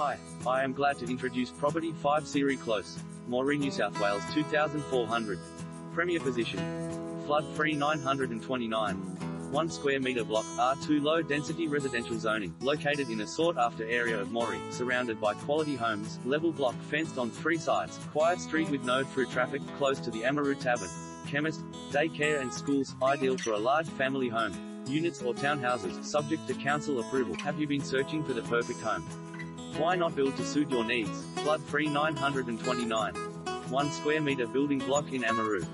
Hi, I am glad to introduce Property 5 Seery Close, Moree, New South Wales 2400. Premier position. Flood free 929. 1 square metre block, R2 low density residential zoning, located in a sought after area of Moree, surrounded by quality homes, level block fenced on three sides, quiet street with no through traffic, close to the Amaroo Tavern, chemist, daycare and schools, ideal for a large family home. Units or townhouses, subject to council approval. Have you been searching for the perfect home? Why not build to suit your needs? Flood free 929. 1 square metre building block in Amaroo.